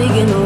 taking